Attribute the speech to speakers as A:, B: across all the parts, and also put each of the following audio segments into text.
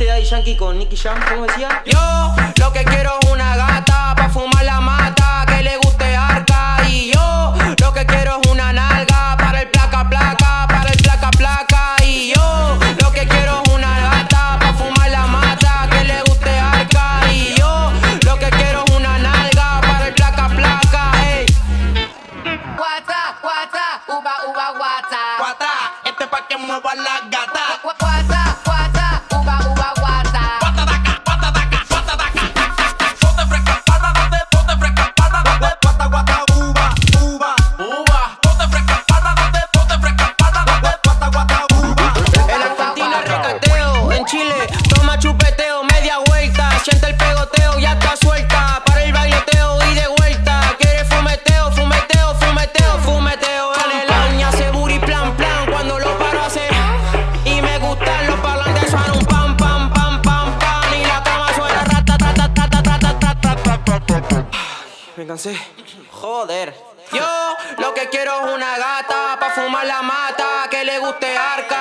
A: Nicky Jam, ¿cómo decía?
B: Yo lo que quiero es una gata pa' fumar la mata, que le guste arca. Y yo lo que quiero es una nalga para el placa placa, para el placa placa. Y yo lo que quiero es una gata pa' fumar la mata, que le guste arca. Y yo lo que quiero es una nalga para el placa placa. Ey.
C: Guata, guata, uva, uva, guata.
D: Guata, este pa' que mueva la gata.
C: Gua- Guata, guata,
B: siente el pegoteo, ya está suelta, para el baileteo y de vuelta, quiere fumeteo, fumeteo, fumeteo, fumeteo, en el año hace booty plan plan, cuando lo paro hace y me gustan los parlantes suenan un pam pam pam pam pam y la cama suena rata rata rata rata rata
A: Me cansé.
B: Joder. Yo lo que quiero es una gata pa' fumar la mata, que le guste arca.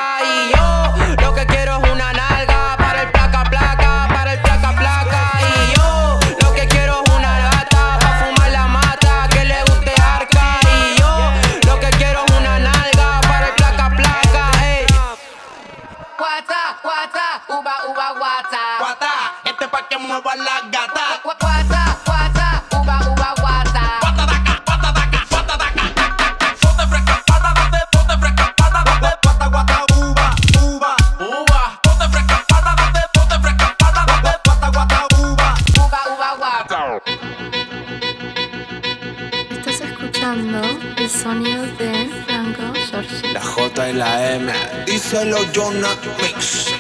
C: Uva, uva, guata.
D: Guata, este pa' que mueva la gata.
C: Gua- Guata, guata, uva, uva, guata.
D: Guata daca, guata daca, guata daca. Ponte fresca, para date, ponte fresca, para date. Guata, guata, uva, uva, uva. Ponte fresca, para date, ponte fresca, para date. Guata, guata, uva.
C: Uva, uva, guata.
E: Estás escuchando el sonido de Franco Giorgi.
F: La J y la M. Díselo, Jonah Mix.